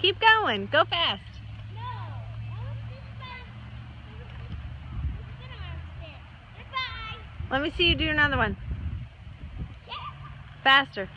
Keep going. Go fast. Let me see you do another one. Yeah. Faster.